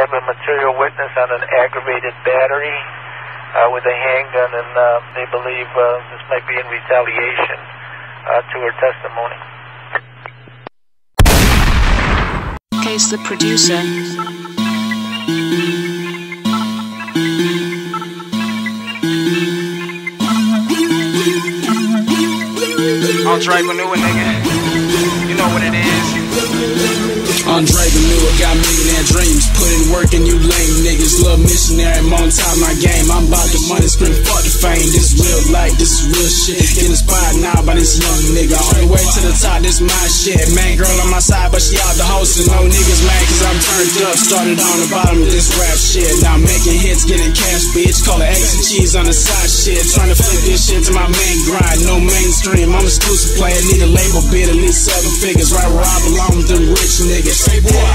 have a material witness on an aggravated battery uh, with a handgun, and uh, they believe uh, this might be in retaliation uh, to her testimony. KaCe the producer. EnDrepreneur, nigga. You know what it is. EnDrepreneur got millionaire dreams. Put in work and you lame niggas. Love missionary, I'm on top of my game. I'm about the money, scream fuck the fame. This is real life, this is real shit. Get inspired now by this young nigga. On the way to the top, this my shit. Man, girl on my side, but she out the host. No niggas mad cause I'm turned up. Started on the bottom of this rap shit. Now I'm making hits, getting cheese on the side shit. Trying to flip this shit to my main grind. No mainstream, I'm exclusive player. Need a label bid, at least seven figures. Right where I belong with them rich niggas. Say boy.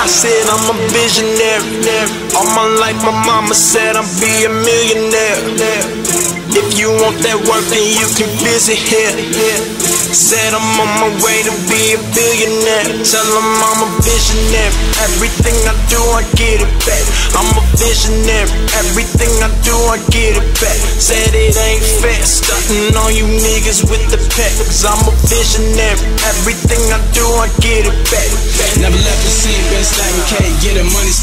I said I'm a visionary. All my life, my mama said I'd be a millionaire. Want that work, then you can visit here. Said I'm on my way to be a billionaire. Tell them I'm a visionary. Everything I do, I get it back. I'm a visionary. Everything I do, I get it back. Said it ain't fair. Stunting on you niggas with the pack. Cause I'm a visionary. Everything I do, I get it back. Never left the scene,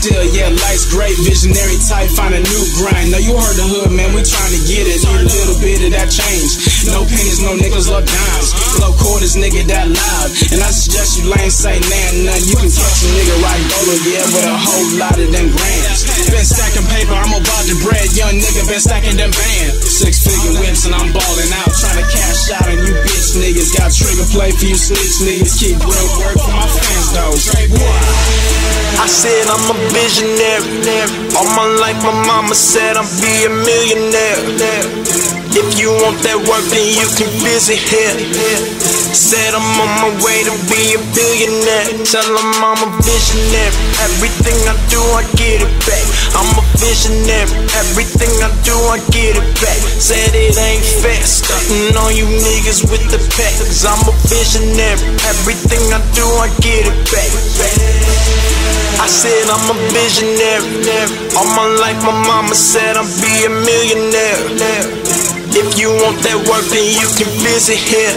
still, yeah, life's great. Visionary type, find a new grind. Now you heard the hood, man, we trying to get it. Need a little bit of that change. No pennies, no nickels, or dimes. Low quarters, nigga, that loud. And I suggest you lame say nah, nothing. You can catch a nigga right bowling, yeah, with a whole lot of them grams. Been stacking paper, I'm about to bread. Young nigga, been stacking them bands. Six figure whips, and I'm balling out. Trying to cash out on you bitch niggas. Got trigger play for you snitch niggas. Keep real work for my fans, though. Straight. Said I'm a visionary. All my life, my mama said I'll be a millionaire. If you want that work, then you can visit here. Said I'm on my way to be a billionaire. Tell them I'm a visionary. Everything I do, I get it back. I'm a visionary. Everything I do, I get it back. Said it ain't fair. Stunting on you niggas with the pack. Cause I'm a visionary. Everything I do, I get it back. Said I'm a visionary. All my life, my mama said I'll be a millionaire. If you want that work, then you can visit here.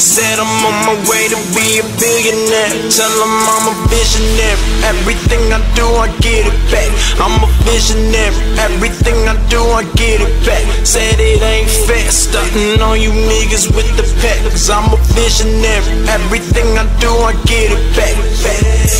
Said I'm on my way to be a billionaire. Tell them I'm a visionary. Everything I do, I get it back. I'm a visionary. Everything I do, I get it back. Said it ain't fair. Stunting on you niggas with the pack. Cause I'm a visionary. Everything I do, I get it back. back.